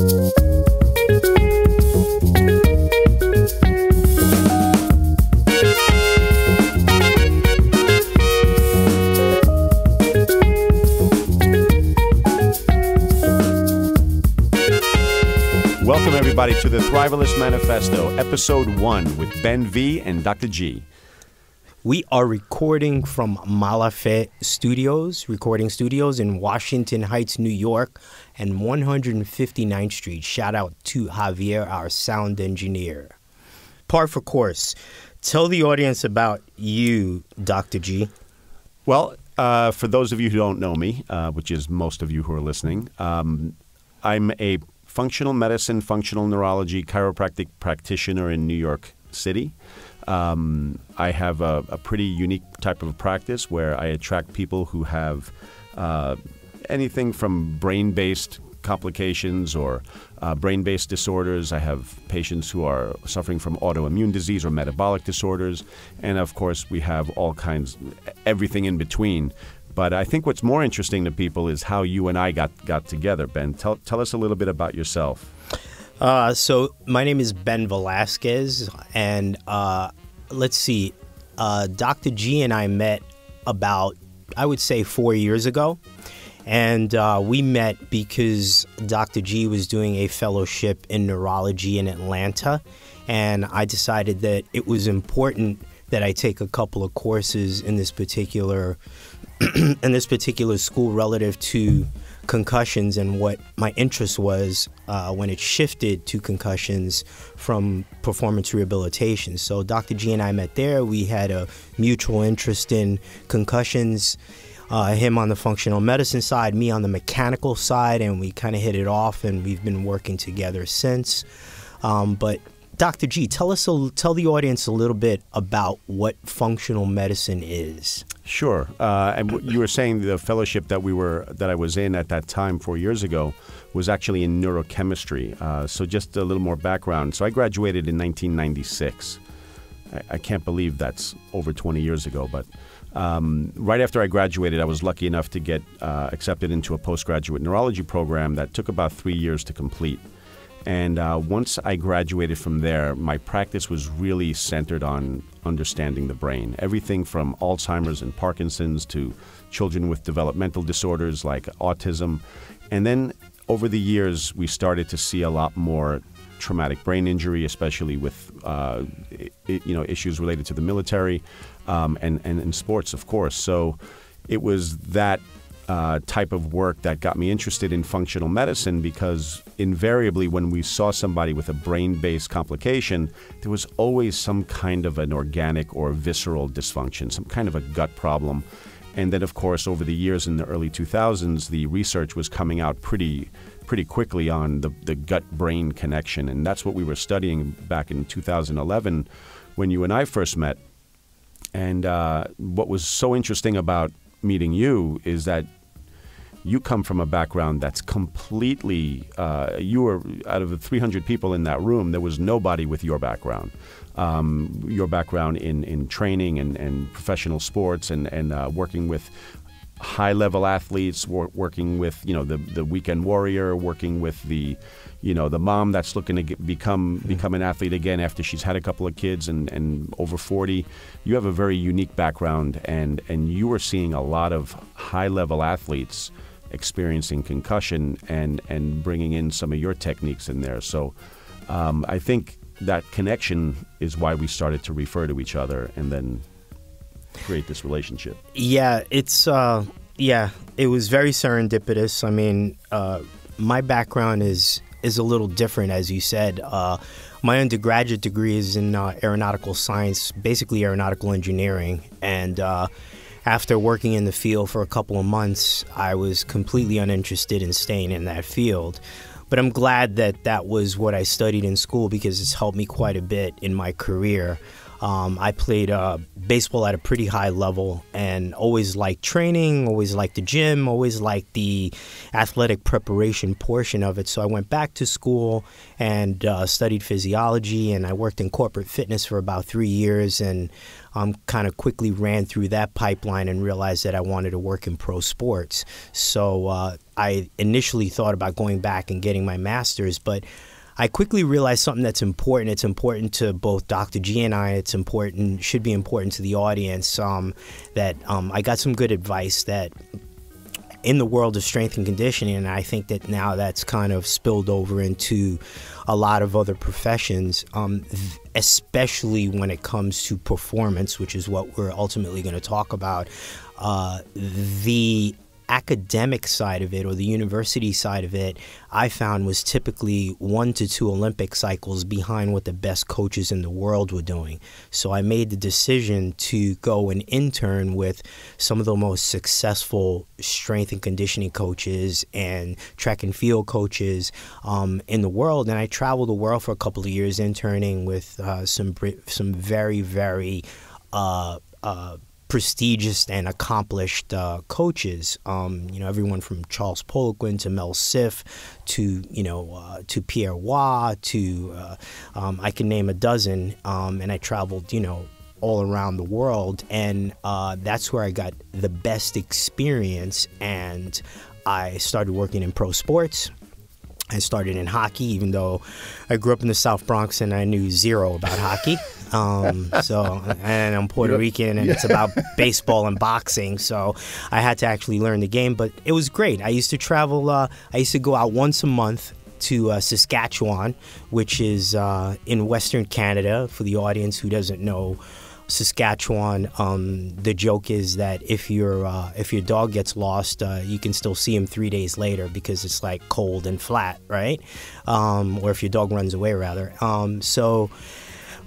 Welcome, everybody, to the Thrivalist Manifesto, Episode 1 with Ben V and Dr. G. We are recording from Malafet Studios, recording studios in Washington Heights, New York, and 159th Street. Shout out to Javier, our sound engineer. Par for course, tell the audience about you, Dr. G. Well, uh, for those of you who don't know me, uh, which is most of you who are listening, um, I'm a functional medicine, functional neurology, chiropractic practitioner in New York City. Um, I have a, a, pretty unique type of practice where I attract people who have uh, anything from brain based complications or uh, brain based disorders. I have patients who are suffering from autoimmune disease or metabolic disorders. And of course, we have all kinds, everything in between. But I think what's more interesting to people is how you and I got, got together. Ben, tell, tell us a little bit about yourself. Uh, so, my name is Ben Velazquez, and uh, let's see, uh, Dr. G and I met about, I would say, four years ago. And uh, we met because Dr. G was doing a fellowship in neurology in Atlanta. And I decided that it was important that I take a couple of courses in this particular in this particular school relative to concussions and what my interest was uh, when it shifted to concussions from performance rehabilitation. So Dr. G and I met there. We had a mutual interest in concussions. Uh, him on the functional medicine side, me on the mechanical side, and we kind of hit it off, and we've been working together since. Um, but Dr. G, tell us, a, tell the audience a little bit about what functional medicine is. Sure. Uh, and you were saying the fellowship that we were that I was in at that time four years ago was actually in neurochemistry. Uh, so just a little more background. So I graduated in 1996. I, I can't believe that's over 20 years ago, but. Um, right after I graduated, I was lucky enough to get uh, accepted into a postgraduate neurology program that took about three years to complete. And uh, once I graduated from there, my practice was really centered on understanding the brain. Everything from Alzheimer's and Parkinson's to children with developmental disorders like autism. And then over the years, we started to see a lot more traumatic brain injury, especially with uh, you know issues related to the military um, and, and in sports, of course. So it was that uh, type of work that got me interested in functional medicine because invariably, when we saw somebody with a brain based complication, there was always some kind of an organic or visceral dysfunction, some kind of a gut problem. And then, of course, over the years in the early 2000s, the research was coming out pretty pretty quickly on the, the gut brain connection. And that's what we were studying back in 2011 when you and I first met. And uh, what was so interesting about meeting you is that you come from a background that's completely uh, you were out of the 300 people in that room there was nobody with your background um, your background in, in training and, and professional sports and, and uh, working with high level athletes wor- working with you know the, the weekend warrior working with the you know the mom that's looking to get, become mm-hmm. become an athlete again after she's had a couple of kids and, and over 40 you have a very unique background and and you are seeing a lot of high level athletes experiencing concussion and and bringing in some of your techniques in there. So um, I think that connection is why we started to refer to each other and then create this relationship. Yeah, it's uh, yeah, it was very serendipitous. I mean, uh, my background is is a little different, as you said. Uh, my undergraduate degree is in uh, aeronautical science, basically aeronautical engineering, and uh, after working in the field for a couple of months, I was completely uninterested in staying in that field. But I'm glad that that was what I studied in school because it's helped me quite a bit in my career. Um, I played uh, baseball at a pretty high level and always liked training, always liked the gym, always liked the athletic preparation portion of it. So I went back to school and uh, studied physiology, and I worked in corporate fitness for about three years and um, kind of quickly ran through that pipeline and realized that I wanted to work in pro sports. So uh, I initially thought about going back and getting my master's, but I quickly realized something that's important. It's important to both Dr. G and I. It's important, should be important to the audience. Um, that um, I got some good advice that in the world of strength and conditioning, and I think that now that's kind of spilled over into a lot of other professions, um, especially when it comes to performance, which is what we're ultimately going to talk about. Uh, the academic side of it or the university side of it, I found was typically one to two Olympic cycles behind what the best coaches in the world were doing. So I made the decision to go and intern with some of the most successful strength and conditioning coaches and track and field coaches um, in the world. And I traveled the world for a couple of years interning with uh, some some very very uh, uh, prestigious and accomplished uh, coaches. Um, you know, everyone from Charles Poliquin to Mel Siff to you know uh, to Pierre Waugh to uh, um, I can name a dozen. Um, and I traveled, you know. All around the world, and uh, that's where I got the best experience. And I started working in pro sports. I started in hockey, even though I grew up in the South Bronx and I knew zero about hockey. Um, so, and I'm Puerto Rican, and yeah. it's about baseball and boxing. So, I had to actually learn the game, but it was great. I used to travel. Uh, I used to go out once a month to uh, Saskatchewan, which is uh, in Western Canada. For the audience who doesn't know. Saskatchewan. Um, the joke is that if your uh, if your dog gets lost, uh, you can still see him three days later because it's like cold and flat, right? Um, or if your dog runs away, rather. Um, so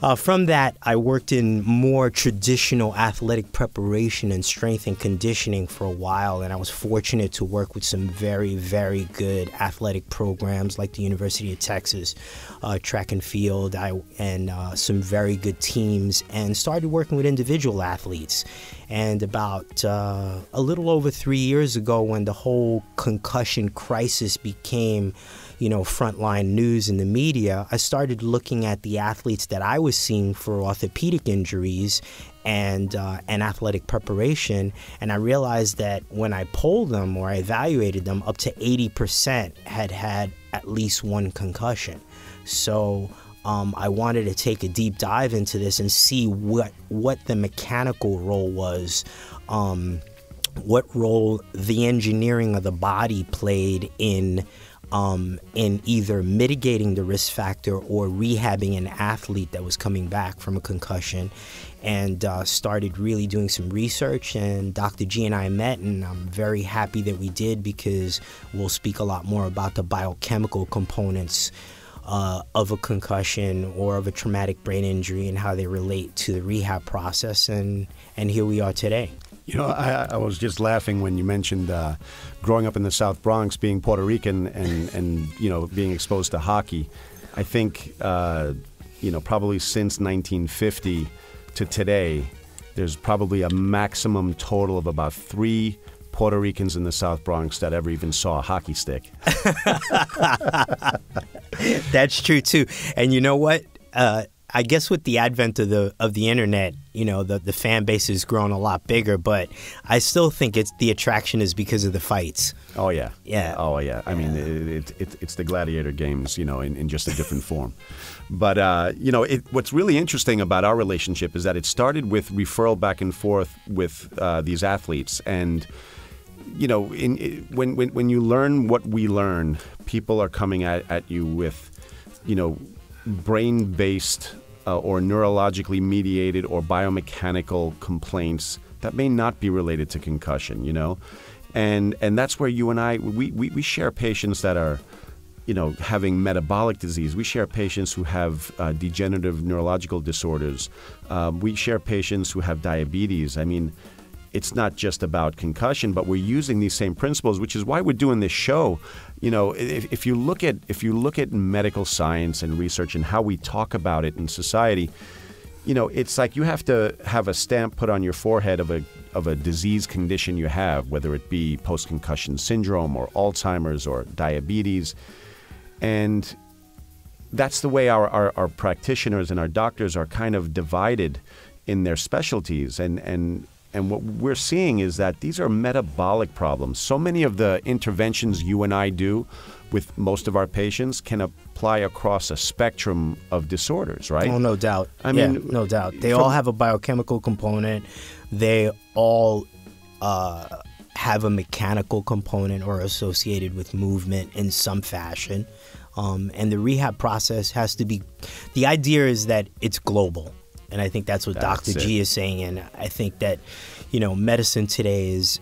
uh, from that, I worked in more traditional athletic preparation and strength and conditioning for a while, and I was fortunate to work with some very, very good athletic programs like the University of Texas, uh, track and field, I, and uh, some very good teams, and started working with individual athletes. And about uh, a little over three years ago, when the whole concussion crisis became you know, frontline news in the media, I started looking at the athletes that I was seeing for orthopedic injuries and uh, and athletic preparation, and I realized that when I polled them or I evaluated them, up to 80% had had at least one concussion. So um, I wanted to take a deep dive into this and see what what the mechanical role was. Um, what role the engineering of the body played in um, in either mitigating the risk factor or rehabbing an athlete that was coming back from a concussion and uh, started really doing some research. And Dr. G and I met, and I'm very happy that we did because we'll speak a lot more about the biochemical components. Uh, of a concussion or of a traumatic brain injury and how they relate to the rehab process and and here we are today you know, I, I, was just laughing when you mentioned uh, growing up in the South Bronx, being Puerto Rican, and and you know being exposed to hockey. I think uh, you know probably since 1950 to today, there's probably a maximum total of about three Puerto Ricans in the South Bronx that ever even saw a hockey stick. That's true too, and you know what? Uh, I guess with the advent of the of the internet, you know, the the fan base has grown a lot bigger, but I still think it's the attraction is because of the fights. Oh yeah, yeah. Oh yeah. I yeah. mean, it, it, it, it's the gladiator games, you know, in, in just a different form. But uh, you know, what's really interesting about our relationship is that it started with referral back and forth with uh, these athletes, and you know, in, when when when you learn what we learn, people are coming at, at you with, you know, brain based uh, or neurologically mediated or biomechanical complaints that may not be related to concussion, you know? And, and that's where you and I, we, we, we share patients that are, you know, having metabolic disease. We share patients who have uh, degenerative neurological disorders. Um, we share patients who have diabetes. I mean, it's not just about concussion, but we're using these same principles, which is why we're doing this show. You know, if, if you look at if you look at medical science and research and how we talk about it in society, you know, it's like you have to have a stamp put on your forehead of a of a disease condition you have, whether it be post concussion syndrome or Alzheimer's or diabetes, and that's the way our, our, our practitioners and our doctors are kind of divided in their specialties and and and what we're seeing is that these are metabolic problems. So many of the interventions you and I do with most of our patients can apply across a spectrum of disorders, right? Oh, no doubt. I Yeah, mean, no doubt. They from- all have a biochemical component. They all uh, have a mechanical component or associated with movement in some fashion. Um, and the rehab process has to be. The idea is that it's global, and I think that's what That's Dr. G is saying. And I think that, you know, medicine today is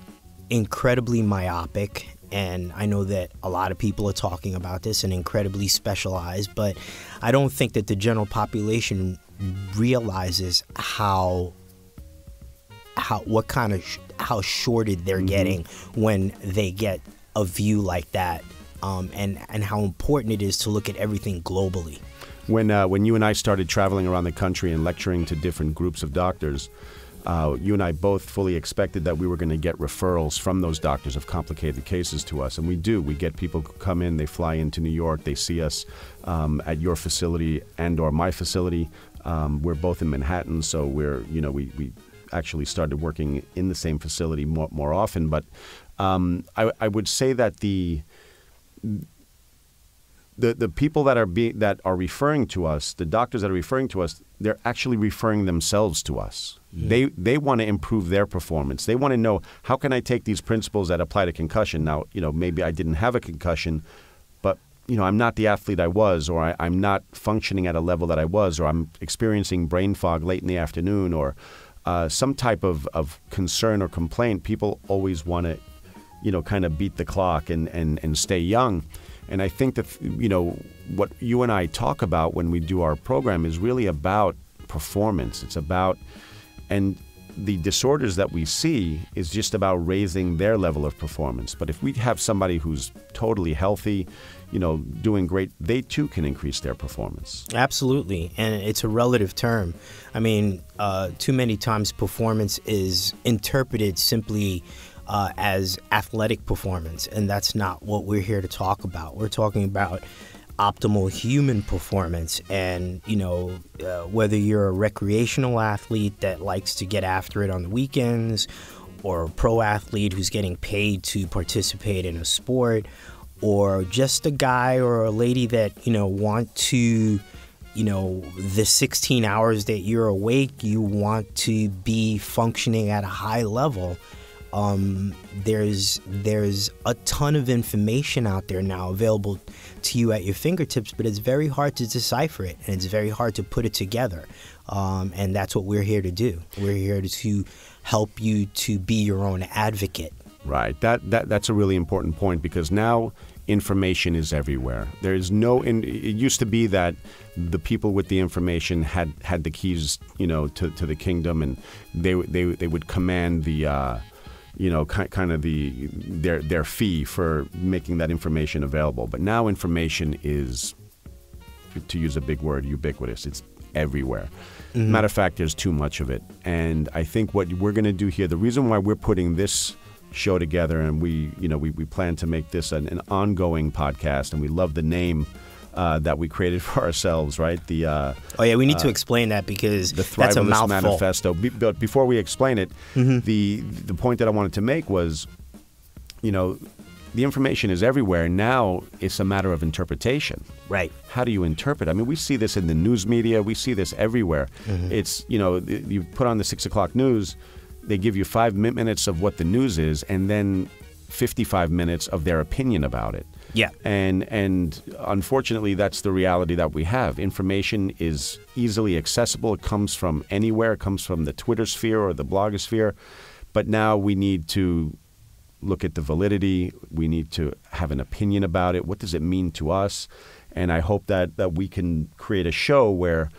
incredibly myopic. And I know that a lot of people are talking about this and incredibly specialized, but I don't think that the general population realizes how how what kind of sh- how shorted they're getting when they get a view like that, um, and and how important it is to look at everything globally. When uh, when you and I started traveling around the country and lecturing to different groups of doctors, uh, you and I both fully expected that we were going to get referrals from those doctors of complicated cases to us, and we do. We get people who come in, they fly into New York, they see us um, at your facility and or my facility. Um, we're both in Manhattan, so we're you know we, we actually started working in the same facility more, more often. But um, I, I would say that the the the people that are be, that are referring to us, the doctors that are referring to us, they're actually referring themselves to us. They they want to improve their performance. They want to know how can I take these principles that apply to concussion. Now, you know, maybe I didn't have a concussion, but you know, I'm not the athlete I was, or I, I'm not functioning at a level that I was, or I'm experiencing brain fog late in the afternoon, or uh, some type of, of concern or complaint. People always want to you know, kind of beat the clock and, and, and stay young. And I think that, you know, what you and I talk about when we do our program is really about performance. It's about, and the disorders that we see is just about raising their level of performance. But if we have somebody who's totally healthy, you know, doing great, they too can increase their performance. Absolutely, and it's a relative term. I mean, uh, too many times performance is interpreted simply uh, as athletic performance, and that's not what we're here to talk about. We're talking about optimal human performance, and you know, uh, whether you're a recreational athlete that likes to get after it on the weekends, or a pro athlete who's getting paid to participate in a sport, or just a guy or a lady that you know want to you know the 16 hours that you're awake you want to be functioning at a high level um, there's there's a ton of information out there now available to you at your fingertips but it's very hard to decipher it and it's very hard to put it together um, and that's what we're here to do we're here to help you to be your own advocate Right. That, that that's a really important point because now information is everywhere. There is no. In, it used to be that the people with the information had had the keys, you know, to, to the kingdom, and they they they would command the. Uh, you know, ki- kind of the their their fee for making that information available. But now information is, to use a big word, ubiquitous. It's everywhere. Mm-hmm. Matter of fact, there's too much of it. And I think what we're going to do here, the reason why we're putting this show together, and we, you know, we, we plan to make this an, an ongoing podcast, and we love the name uh, that we created for ourselves, right? The uh, oh yeah we need to explain that because the that's a mouthful Manifesto. Be- but before we explain it, the the point that I wanted to make was, you know, the information is everywhere. Now it's a matter of interpretation. right How do you interpret? I mean, we see this in the news media. We see this everywhere. It's you know, you put on the six o'clock news, they give you five minutes of what the news is, and then fifty-five minutes of their opinion about it. Yeah. And and unfortunately, that's the reality that we have. Information is easily accessible. It comes from anywhere. It comes from the Twitter sphere or the blogosphere. But now we need to look at the validity. We need to have an opinion about it. What does it mean to us? And I hope that that we can create a show where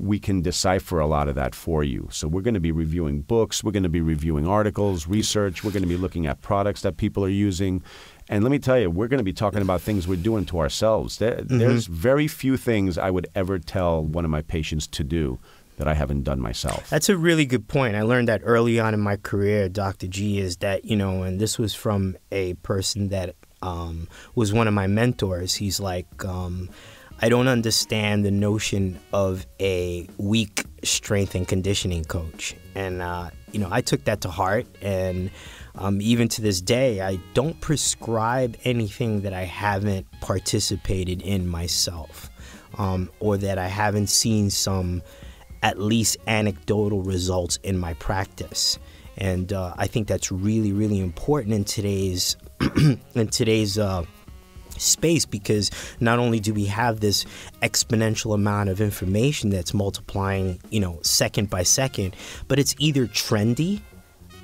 we can decipher a lot of that for you. So we're going to be reviewing books, we're going to be reviewing articles, research, we're going to be looking at products that people are using. And let me tell you, we're going to be talking about things we're doing to ourselves. There, There's very few things I would ever tell one of my patients to do that I haven't done myself. That's a really good point. I learned that early on in my career, Dr. G, is that, you know, and this was from a person that um, was one of my mentors. He's like, um, I don't understand the notion of a weak strength and conditioning coach. And, uh, you know, I took that to heart. And um, even to this day, I don't prescribe anything that I haven't participated in myself um, or that I haven't seen some at least anecdotal results in my practice. And uh, I think that's really, really important in today's in today's uh, space because not only do we have this exponential amount of information that's multiplying, you know, second by second, but it's either trendy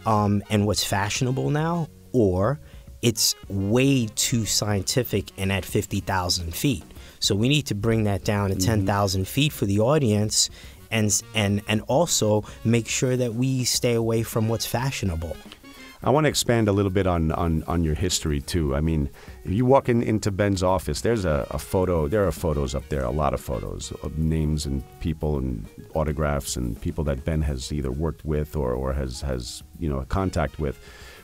um, and what's fashionable now, or it's way too scientific and at 50,000 feet. So we need to bring that down to mm-hmm. 10,000 feet for the audience and and and also make sure that we stay away from what's fashionable. I want to expand a little bit on, on, on your history too. I mean, if you walk in, into Ben's office, there's a, a photo. There are photos up there, a lot of photos of names and people and autographs and people that Ben has either worked with or, or has has you know a contact with.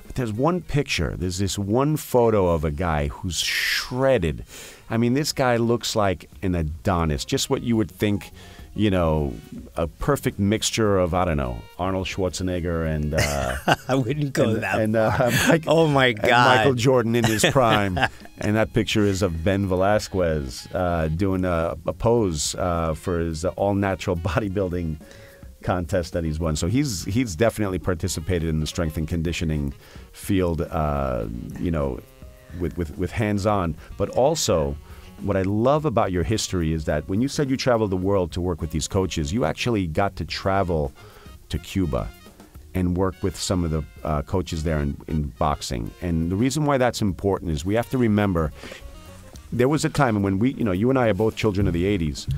But there's one picture. There's this one photo of a guy who's shredded. I mean, this guy looks like an Adonis, just what you would think you know, a perfect mixture of I don't know Arnold Schwarzenegger and uh, I wouldn't go and, that and, uh, Mike, oh my god, Michael Jordan in his prime, and that picture is of Ben Velazquez uh, doing a, a pose uh, for his all natural bodybuilding contest that he's won. So he's he's definitely participated in the strength and conditioning field, uh, you know, with with, with hands on, but also what I love about your history is that when you said you traveled the world to work with these coaches, you actually got to travel to Cuba and work with some of the uh, coaches there in, in boxing. And the reason why that's important is we have to remember there was a time when we, you know, you and I are both children of the 80s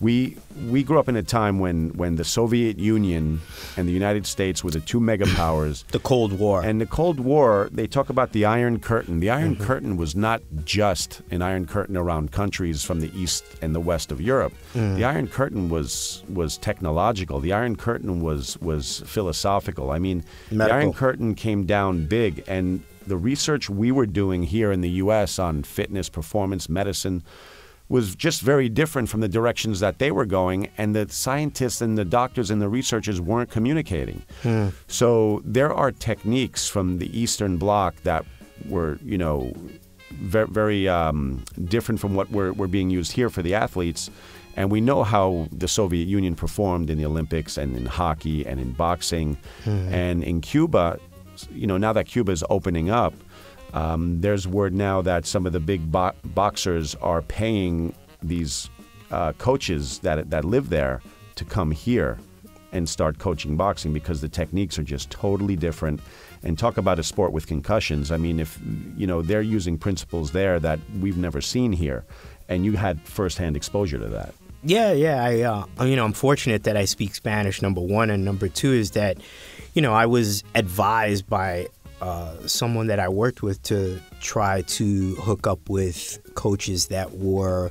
we we grew up in a time when when the Soviet Union and the United States were the two mega powers. the Cold War. And the Cold War, they talk about the Iron Curtain. The Iron mm-hmm. Curtain was not just an Iron Curtain around countries from the east and the west of Europe. Mm. The Iron Curtain was was technological. The Iron Curtain was was philosophical. I mean, Medical. the Iron Curtain came down big and the research we were doing here in the US on fitness, performance, medicine was just very different from the directions that they were going, and the scientists and the doctors and the researchers weren't communicating. Hmm. So there are techniques from the Eastern Bloc that were, you know, very, very um, different from what were, were being used here for the athletes. And we know how the Soviet Union performed in the Olympics and in hockey and in boxing. Hmm. And in Cuba, you know, now that Cuba is opening up, um, there's word now that some of the big bo- boxers are paying these uh, coaches that that live there to come here and start coaching boxing because the techniques are just totally different. And talk about a sport with concussions. I mean, if you know they're using principles there that we've never seen here, and you had firsthand exposure to that. Yeah, yeah. I, uh, you know, I'm fortunate that I speak Spanish. Number one, and number two is that, you know, I was advised by uh, someone that I worked with to try to hook up with coaches that were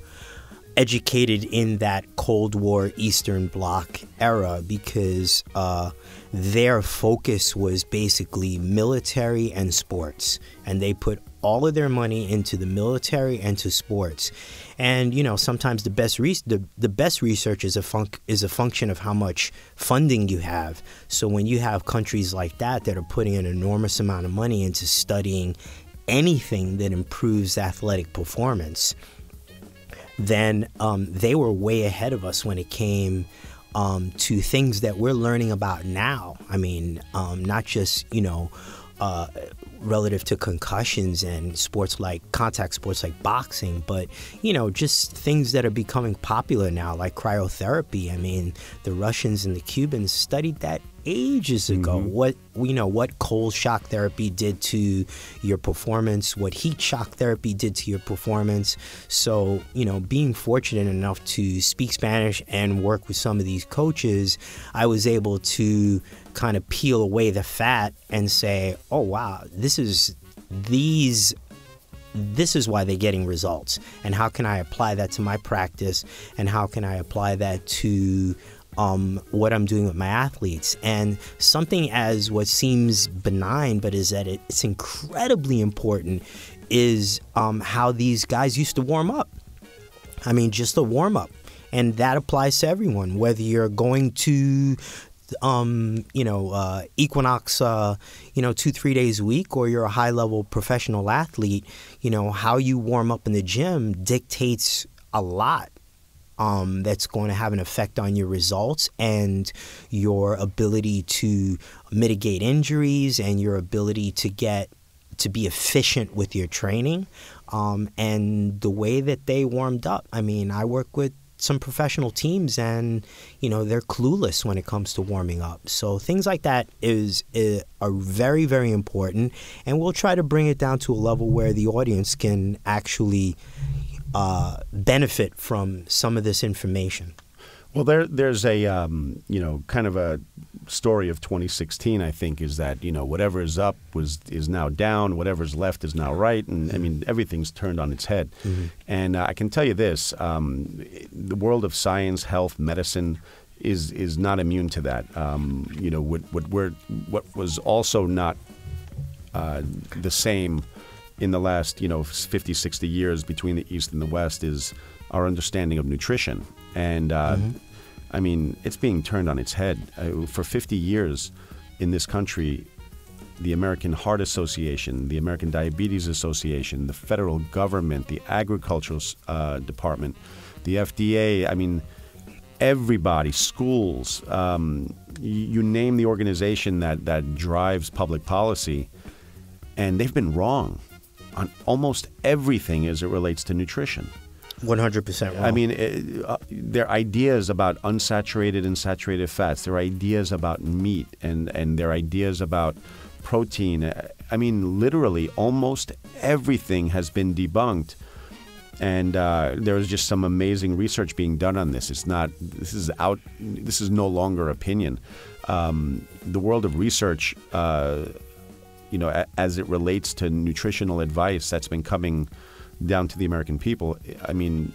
educated in that Cold War Eastern Bloc era because uh, their focus was basically military and sports. And they put all of their money into the military and to sports. And you know, sometimes the best re- the, the best research is a fun- is a function of how much funding you have. So when you have countries like that that are putting an enormous amount of money into studying anything that improves athletic performance, then um, they were way ahead of us when it came um, to things that we're learning about now. I mean, um, not just you know. Uh, relative to concussions and sports like contact sports like boxing, but you know, just things that are becoming popular now, like cryotherapy. I mean, the Russians and the Cubans studied that ages ago. Mm-hmm. What you know, what cold shock therapy did to your performance, what heat shock therapy did to your performance. So, you know, being fortunate enough to speak Spanish and work with some of these coaches, I was able to kind of peel away the fat and say, "Oh wow, this is these this is why they're getting results and how can i apply that to my practice and how can i apply that to um, what I'm doing with my athletes. And something as what seems benign, but is that it, it's incredibly important, is um, how these guys used to warm up. I mean, just the warm up. And that applies to everyone, whether you're going to um, you know, uh, Equinox, uh, you know, two, three days a week, or you're a high level professional athlete, you know, how you warm up in the gym dictates a lot. Um, that's going to have an effect on your results and your ability to mitigate injuries and your ability to get to be efficient with your training um, and the way that they warmed up. I mean, I work with some professional teams and you know they're clueless when it comes to warming up. So things like that is, is, are very very important. And we'll try to bring it down to a level where the audience can actually uh, benefit from some of this information well, there, there's a um, you know kind of a story of 2016. I think is that you know whatever is up was is now down, whatever's left is now right, and I mean everything's turned on its head. Mm-hmm. And uh, I can tell you this: um, the world of science, health, medicine is is not immune to that. Um, you know what what we're, what was also not uh, the same in the last you know 50, 60 years between the East and the West is our understanding of nutrition. And uh, mm-hmm. I mean, it's being turned on its head. Uh, for 50 years in this country, the American Heart Association, the American Diabetes Association, the federal government, the agricultural uh, department, the FDA, I mean, everybody, schools, um, you name the organization that, that drives public policy, and they've been wrong on almost everything as it relates to nutrition. 100% wrong. I mean, it, uh, there are ideas about unsaturated and saturated fats. their ideas about meat, and, and there are ideas about protein. I mean, literally, almost everything has been debunked. And uh, there is just some amazing research being done on this. It's not. This is out. This is no longer opinion. Um, the world of research, uh, you know, as it relates to nutritional advice, that's been coming down to the American people, I mean,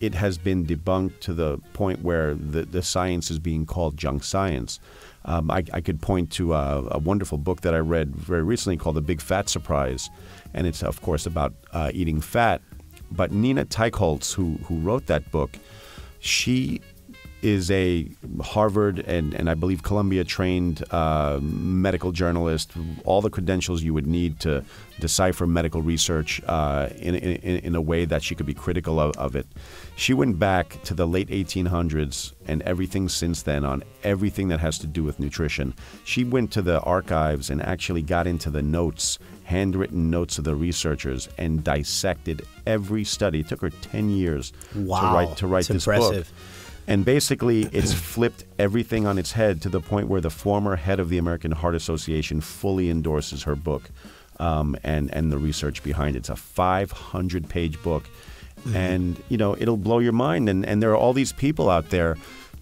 it has been debunked to the point where the, the science is being called junk science. Um, I, I, could point to a, a, wonderful book that I read very recently called The Big Fat Surprise, and it's of course about uh, eating fat. But Nina Teicholz, who who wrote that book, she is a Harvard and, and I believe Columbia trained uh, medical journalist, all the credentials you would need to decipher medical research uh, in, in, in, a way that she could be critical of, of, it. She went back to the late 1800s and everything since then on everything that has to do with nutrition. She went to the archives and actually got into the notes, handwritten notes of the researchers, and dissected every study. It took her 10 years wow. to write, to write this impressive. book. And basically, it's flipped everything on its head to the point where the former head of the American Heart Association fully endorses her book um, and, and the research behind it. It's a 500 page book. Mm-hmm. And, you know, it'll blow your mind. And, and there are all these people out there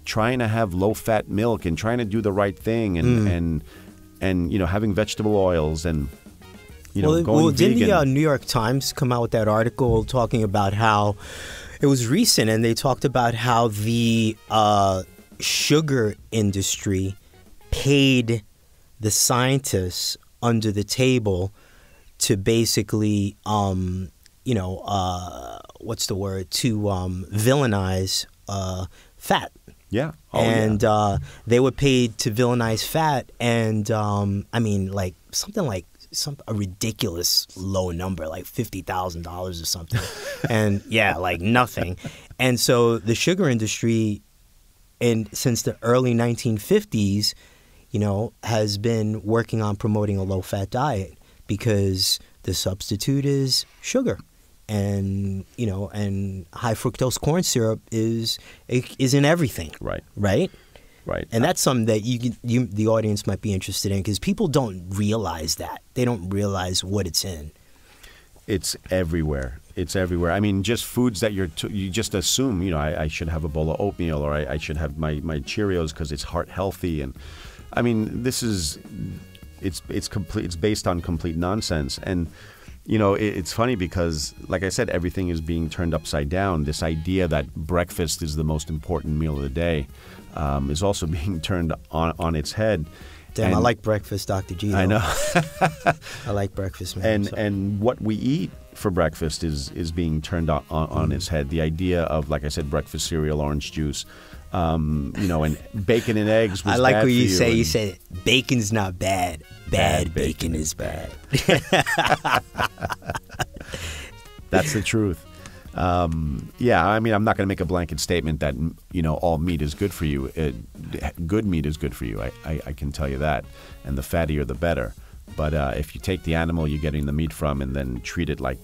trying to have low fat milk and trying to do the right thing and, mm. and, and you know, having vegetable oils and, you know, well, going well, vegan. Didn't the uh, New York Times come out with that article talking about how it was recent, and they talked about how the uh, sugar industry paid the scientists under the table to basically, um, you know, uh, what's the word? To um, villainize uh, fat. Yeah. Oh, and yeah. Uh, they were paid to villainize fat, and um, I mean, like something like some a ridiculous low number, like fifty thousand dollars or something, and yeah, like nothing. And so the sugar industry, and since the early 1950s, you know, has been working on promoting a low fat diet because the substitute is sugar. And you know and high fructose corn syrup is is in everything. Right. Right Right. And that's something that you, you the audience might be interested in because people don't realize that. They don't realize what it's in. It's everywhere. It's everywhere. I mean, just foods that you're t- you just assume. You know, I, I, should have a bowl of oatmeal, or I, I should have my my Cheerios because it's heart healthy. And I mean, this is it's it's complete. It's based on complete nonsense. And you know, it, it's funny because, like I said, everything is being turned upside down. This idea that breakfast is the most important meal of the day um, is also being turned on on its head. Damn, I like breakfast, Dr. G. I know. I like breakfast, man. and so- and what we eat for breakfast is is being turned on, on, on its head. The idea of, like I said, breakfast cereal, orange juice, um, you know, and bacon and eggs. Was I like what for you say. You said bacon's not bad. Bad, Bad bacon, bacon is bad. That's the truth. Um, yeah, I mean, I'm not going to make a blanket statement that you know all meat is good for you. It, good meat is good for you. I, I, I can tell you that, and the fattier the better. But uh, if you take the animal you're getting the meat from and then treat it like,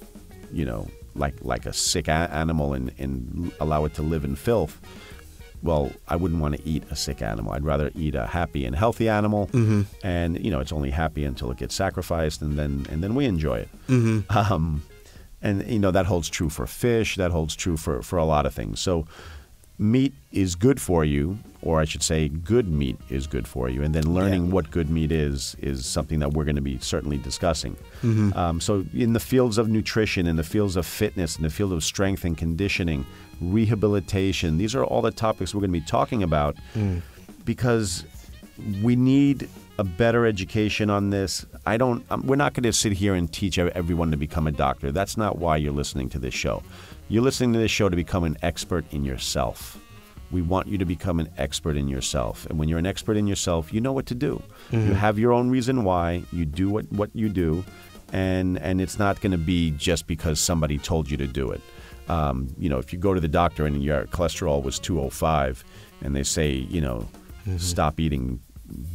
you know, like like a sick a- animal and, and allow it to live in filth, well, I wouldn't want to eat a sick animal. I'd rather eat a happy and healthy animal, and you know, it's only happy until it gets sacrificed, and then and then we enjoy it. Um, and you know that holds true for fish. That holds true for for a lot of things. So meat is good for you, or I should say, good meat is good for you. And then learning Yeah. what good meat is is something that we're going to be certainly discussing. Mm-hmm. Um, so in the fields of nutrition, in the fields of fitness, in the field of strength and conditioning, rehabilitation, these are all the topics we're going to be talking about Mm. because we need a better education on this. I don't. Um, we're not going to sit here and teach everyone to become a doctor. That's not why you're listening to this show. You're listening to this show to become an expert in yourself. We want you to become an expert in yourself, and when you're an expert in yourself, you know what to do. You have your own reason why you do what what you do, and and it's not going to be just because somebody told you to do it. Um, you know, if you go to the doctor and your cholesterol was 205, and they say, you know, stop eating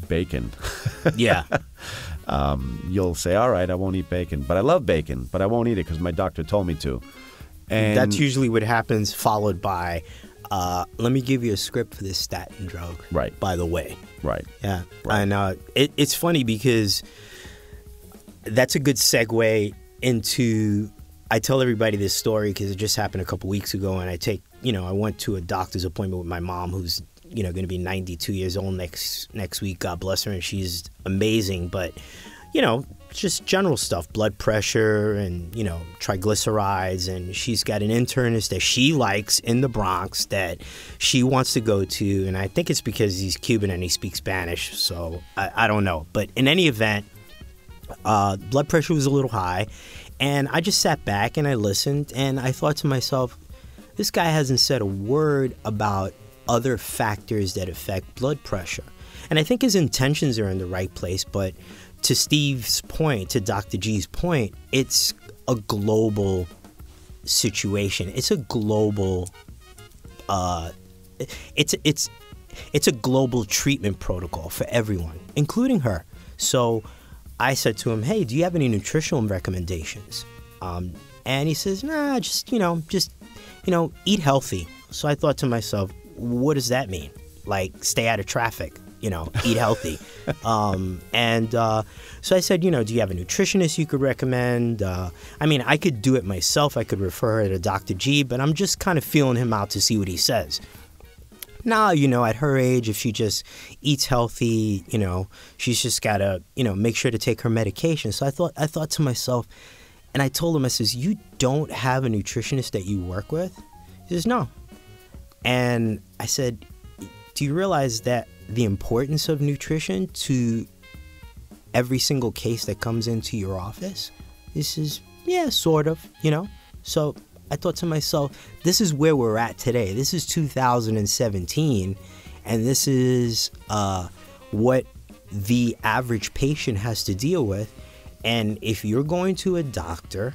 bacon, yeah. you'll say, all right, I won't eat bacon. But I love bacon, but I won't eat it because my doctor told me to. And That's usually what happens, followed by, uh, let me give you a script for this statin drug. Right. By the way. right. Yeah. Right. And uh, it, it's funny because that's a good segue into. I tell everybody this story because it just happened a couple weeks ago, and I take, you know, I went to a doctor's appointment with my mom, who's, you know, going to be 92 years old next next week. God bless her, and she's amazing. But, you know, just general stuff, blood pressure, and you know, triglycerides, and she's got an internist that she likes in the Bronx that she wants to go to, and I think it's because he's Cuban and he speaks Spanish, so I, I don't know. But in any event, uh, blood pressure was a little high, and I just sat back and I listened, and I thought to myself, this guy hasn't said a word about other factors that affect blood pressure. And I think his intentions are in the right place, but to Steve's point, to Dr. G's point, it's a global situation. It's a global uh, it's it's it's a global treatment protocol for everyone, including her. So I said to him, "Hey, do you have any nutritional recommendations?" Um, and he says, "Nah, just you know, just you know, eat healthy." So I thought to myself, "What does that mean? Like, stay out of traffic." You know, eat healthy, um, and uh, so I said, you know, do you have a nutritionist you could recommend? Uh, I mean, I could do it myself. I could refer her to Dr. G, but I'm just kind of feeling him out to see what he says now you know at her age if she just eats healthy you know she's just got to you know make sure to take her medication so i thought i thought to myself and i told him i says you don't have a nutritionist that you work with he says no and i said do you realize that the importance of nutrition to every single case that comes into your office? This is yeah sort of you know? So i thought to myself this is where we're at today. This is 2017 and this is uh, what the average patient has to deal with. And if you're going to a doctor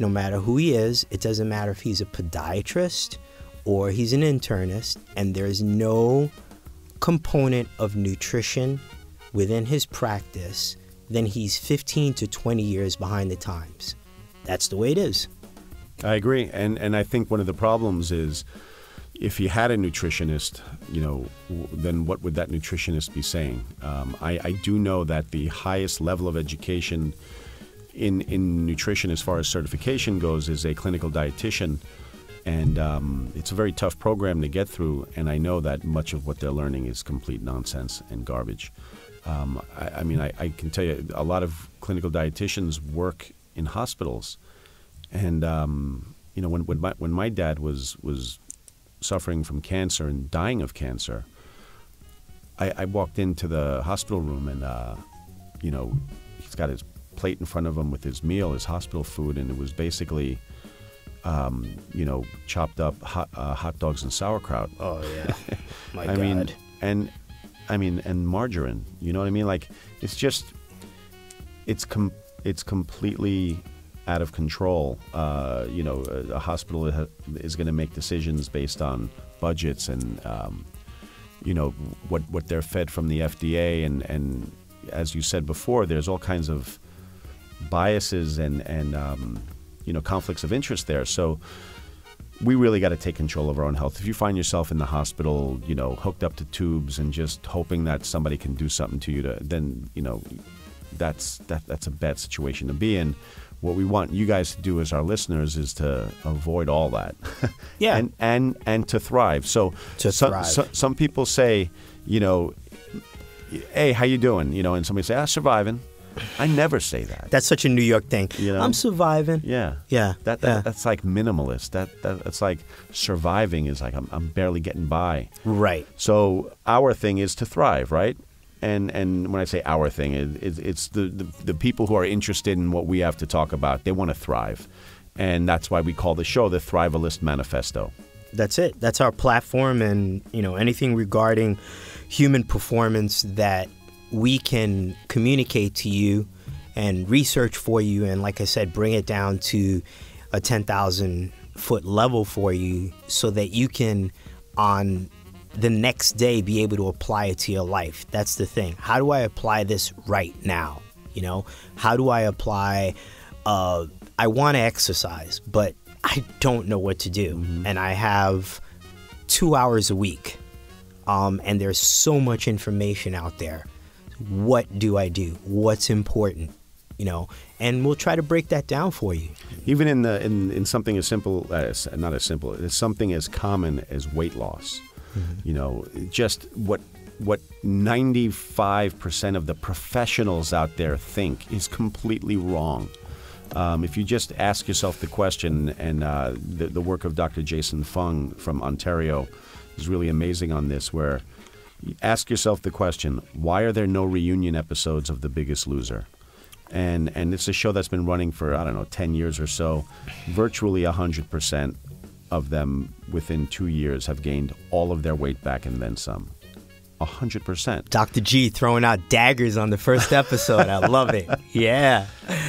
no matter who he is it doesn't matter if he's a podiatrist or he's an internist and there's no component of nutrition within his practice, then he's 15 to 20 years behind the times. That's the way it is. I agree, and and I think one of the problems is if you had a nutritionist, you know, then what would that nutritionist be saying? Um, I, I do know that the highest level of education in in nutrition, as far as certification goes, is a clinical dietitian, and um, it's a very tough program to get through. And I know that much of what they're learning is complete nonsense and garbage. Um, I, I mean, I, I can tell you, a lot of clinical dietitians work in hospitals, and um, you know when when my when my dad was was suffering from cancer and dying of cancer, I, I walked into the hospital room and uh, you know he's got his plate in front of him with his meal, his hospital food, and it was basically. Um, you know, chopped up hot, uh, hot dogs and sauerkraut. Oh yeah, my I God. mean, and I mean, and margarine. You know what I mean? Like, it's just, it's com- it's completely out of control. Uh, you know, a, a hospital is going to make decisions based on budgets and, um, you know, what what they're fed from the FDA, and and as you said before, there's all kinds of biases and and um, you know conflicts of interest there. So we really got to take control of our own health. If you find yourself in the hospital, you know, hooked up to tubes and just hoping that somebody can do something to you, to then you know, that's that that's a bad situation to be in. What we want you guys to do as our listeners is to avoid all that, Yeah. and and and to thrive. So To some, thrive. so- some people say, you know, hey, how you doing? You know, and somebody say, ah, surviving. I never say that. That's such a New York thing. You know? I'm surviving. Yeah. Yeah, That, that yeah. that's like minimalist. That, that that's like surviving is like I'm, I'm barely getting by. Right. So our thing is to thrive, right? And and when I say our thing, it, it, it's the, the the people who are interested in what we have to talk about. They want to thrive, and that's why we call the show the Thrivalist Manifesto. That's it. That's our platform, and you know anything regarding human performance that we can communicate to you and research for you, and like I said, bring it down to a ten thousand foot level for you, so that you can on the next day be able to apply it to your life. That's the thing. How do I apply this right now? You know, how do I apply? Uh, I want to exercise, but I don't know what to do, and I have two hours a week, um, and there's so much information out there. What do I do? What's important? You know, and we'll try to break that down for you. Even in the in, in something as simple as not as simple, it's something as common as weight loss. You know, just what what 95% of the professionals out there think is completely wrong. Um, if you just ask yourself the question, and uh, the, the work of Dr. Jason Fung from Ontario is really amazing on this, where ask yourself the question, why are there no reunion episodes of The Biggest Loser? and and it's a show that's been running for I don't know ten years or so. Virtually hundred percent of them within two years have gained all of their weight back and then some. hundred percent. Dr. G throwing out daggers on the first episode. I love it. Yeah.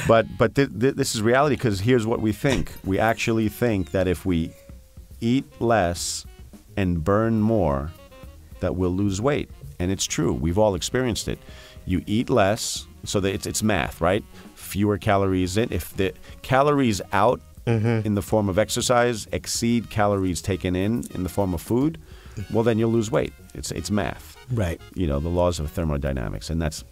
But but th- th- this is reality because here's what we think. We actually think that if we eat less and burn more, that we'll lose weight, and it's true. We've all experienced it. You eat less, so that it's it's math, right? Fewer calories in. If the calories out mm-hmm. in the form of exercise exceed calories taken in in the form of food, well then you'll lose weight. It's it's math Right. you know, the laws of thermodynamics, and that's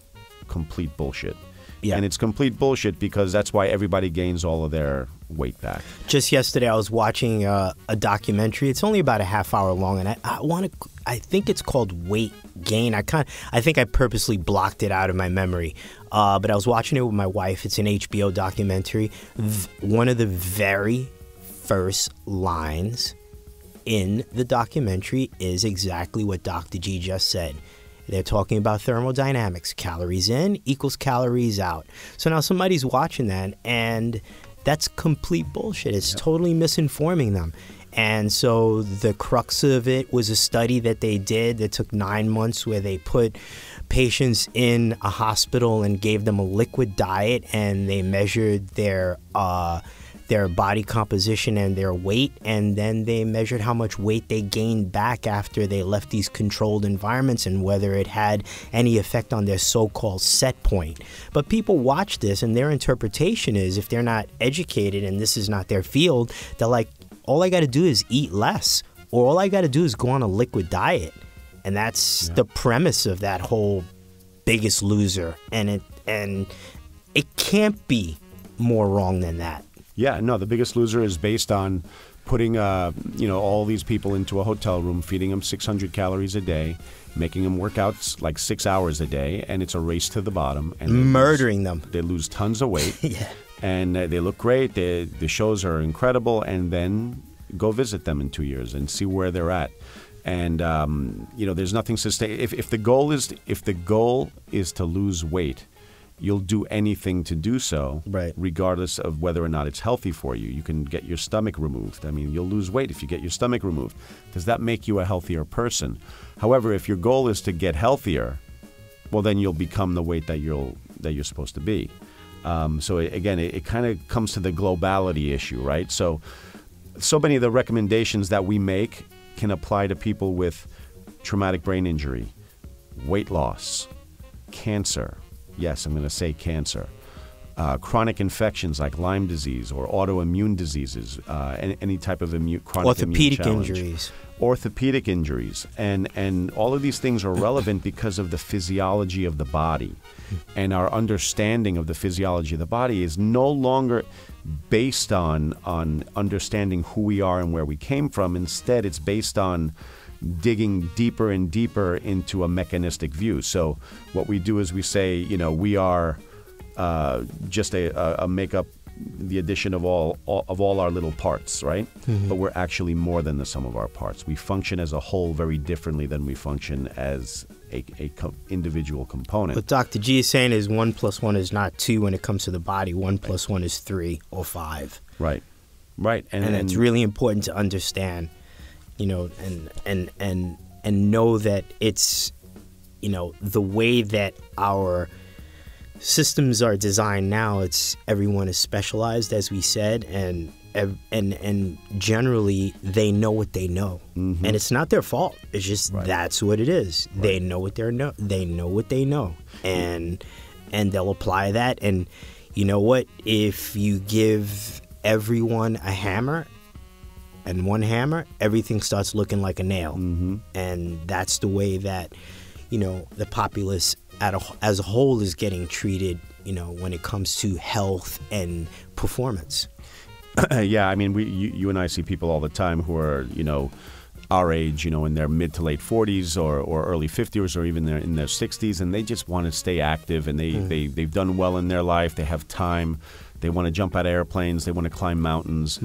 complete bullshit. Yeah. And it's complete bullshit because that's why everybody gains all of their weight back. Just yesterday, I was watching uh, a documentary. It's only about a half hour long, and I, I want to. I think it's called Weight Gain. I kind. I think I purposely blocked it out of my memory. Uh, but I was watching it with my wife. It's an HBO documentary. One of the very first lines in the documentary is exactly what Dr. G just said. They're talking about thermodynamics. Calories in equals calories out. So now somebody's watching that, and that's complete bullshit. It's totally misinforming them. And so the crux of it was a study that they did that took nine months where they put patients in a hospital and gave them a liquid diet and they measured their uh, their body composition and their weight, and then they measured how much weight they gained back after they left these controlled environments and whether it had any effect on their so called set point. But people watch this, and their interpretation is if they're not educated and this is not their field, they're like, all I got to do is eat less, or all I got to do is go on a liquid diet. And that's the premise of that whole biggest loser. And it, and it can't be more wrong than that. Yeah, no, the biggest loser is based on putting uh, you know all these people into a hotel room, feeding them 600 calories a day, making them work out like six hours a day, and it's a race to the bottom. And they lose- Murdering them. They lose tons of weight. Yeah. and uh, they look great. They, the shows are incredible, and then go visit them in two years and see where they're at. And um, you know, there's nothing sustain. If, if the goal is if the goal is to lose weight, you'll do anything to do so, Right. regardless of whether or not it's healthy for you. You can get your stomach removed. I mean, you'll lose weight if you get your stomach removed. Does that make you a healthier person? However, if your goal is to get healthier, well, then you'll become the weight that you'll that you're supposed to be. Um, so it, again, it, it kind of comes to the globality issue, right? So, so many of the recommendations that we make can apply to people with traumatic brain injury, weight loss, cancer. Yes, I'm going to say cancer. Uh, chronic infections like Lyme disease or autoimmune diseases, uh, any, any type of immune, chronic immune Orthopedic challenge injuries. orthopedic injuries and and all of these things are relevant because of the physiology of the body and our understanding of the physiology of the body is no longer based on on understanding who we are and where we came from instead it's based on digging deeper and deeper into a mechanistic view so what we do is we say you know we are uh, just a, a, makeup the addition of all, all of all our little parts, right? But we're actually more than the sum of our parts. We function as a whole very differently than we function as a, a co- individual component. What Dr. G is saying is one plus one is not two when it comes to the body. One plus one is three or five. right, right, and it's really important to understand you know and and and and know that it's you know the way that our systems are designed now it's everyone is specialized as we said and and and generally they know what they know. Mm-hmm. And it's not their fault. It's just Right. that's what it is. They know what they're know they know what they know. And and they'll apply that. And you know what? If you give everyone a hammer and one hammer, everything starts looking like a nail. Mm-hmm. And that's the way that, you know, the populace at a, as a whole is getting treated, you know, when it comes to health and performance. yeah, I mean, we you, you and I see people all the time who are you know our age, you know, in their mid to late 40s or, or early 50s or even their, in their 60s, and they just want to stay active and they, they, they've done well in their life. They have time. They want to jump out of airplanes. They want to climb mountains.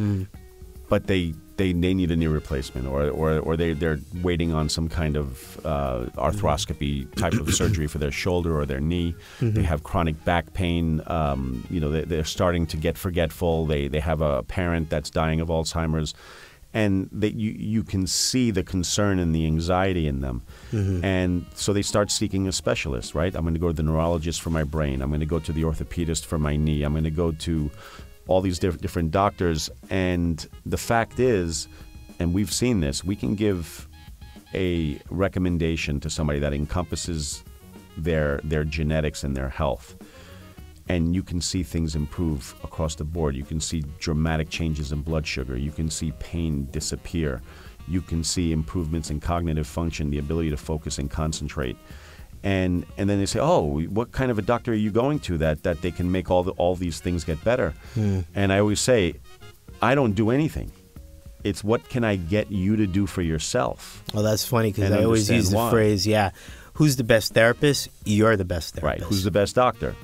But they, they, they need a knee replacement or, or, or they, they're waiting on some kind of uh, arthroscopy type of surgery for their shoulder or their knee. They have chronic back pain. Um, you know, they, they're starting to get forgetful. They, they have a parent that's dying of Alzheimer's and that you you can see the concern and the anxiety in them, and so they start seeking a specialist. Right? I'm going to go to the neurologist for my brain. I'm going to go to the orthopedist for my knee. I'm going to go to all these diff- different doctors. And the fact is, and we've seen this, we can give a recommendation to somebody that encompasses their their genetics and their health and you can see things improve across the board. You can see dramatic changes in blood sugar. You can see pain disappear. You can see improvements in cognitive function, the ability to focus and concentrate. And and then they say, "Oh, what kind of a doctor are you going to that that they can make all the, all these things get better?" And I always say, "I don't do anything. It's what can I get you to do for yourself?" Well, that's funny because I always use the phrase, yeah, who's the best therapist? You're the best Right? therapist. Who's the best doctor?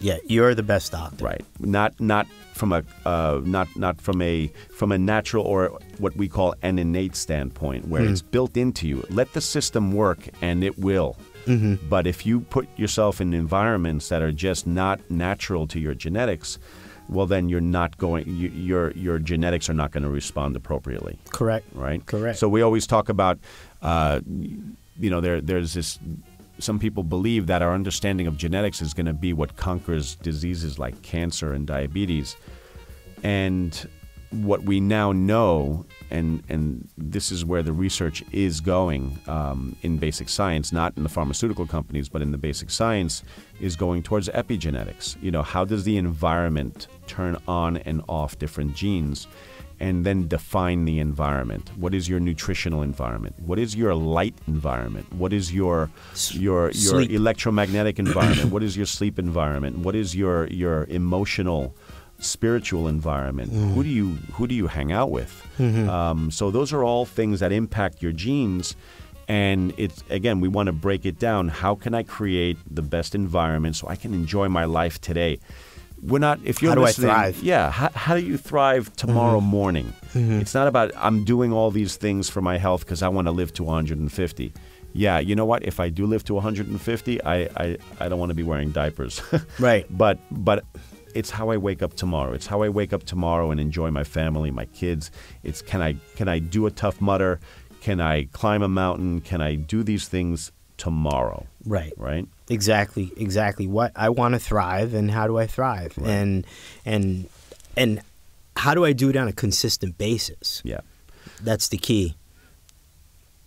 Yeah, you're the best doctor. Right. Not not from a uh, not not from a from a natural or what we call an innate standpoint, where it's built into you. Let the system work, and it will. But if you put yourself in environments that are just not natural to your genetics, well, then you're not going. You, your your genetics are not going to respond appropriately Correct. right? Correct. So we always talk about, uh, you know, there there's this. Some people believe that our understanding of genetics is going to be what conquers diseases like cancer and diabetes, and what we now know, and and this is where the research is going um, in basic science, not in the pharmaceutical companies, but in the basic science, is going towards epigenetics. You know, how does the environment turn on and off different genes? and then define the environment. What is your nutritional environment? What is your light environment? What is your your your Sleep. electromagnetic environment? what is your sleep environment? What is your your emotional spiritual environment? Mm. Who do you who do you hang out with? Mm-hmm. Um, so those are all things that impact your genes. And it's again, we want to break it down. How can I create the best environment so I can enjoy my life today? we're not. If you're How do I thrive? yeah. How, how do you thrive tomorrow mm-hmm. morning? Mm-hmm. It's not about I'm doing all these things for my health because I want to live to 150. Yeah, you know what? If I do live to 150, I I, I don't want to be wearing diapers. Right. But but it's how I wake up tomorrow. It's how I wake up tomorrow and enjoy my family, my kids. It's can I can I do a Tough Mudder? Can I climb a mountain? Can I do these things tomorrow? Right. Right? Exactly, exactly. What I want to thrive, and how do I thrive, and and and how do I do it on a consistent basis? Yeah. That's the key.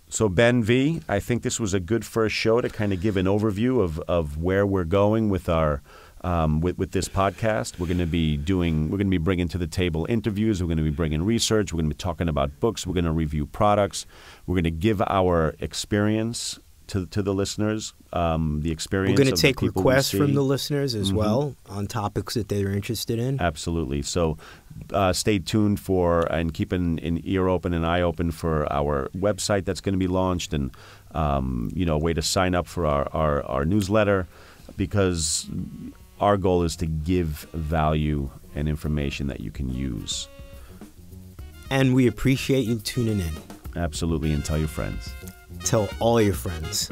So Ben V, I think this was a good first show to kind of give an overview of, of where we're going with our um, with, with this podcast. We're going to be doing we're going to be bringing to the table interviews. We're going to be bringing research. We're going to be talking about books. We're going to review products. We're going to give our experience to to the listeners. Um, the experience. We're going to take requests from the listeners as Mhm. well on topics that they're interested in. Absolutely. So uh, stay tuned for and keep an, an ear open, and eye open for our website that's going to be launched, and um, you know, a way to sign up for our, our, our newsletter, because our goal is to give value and information that you can use. And we appreciate you tuning in. Absolutely, and tell your friends. Tell all your friends.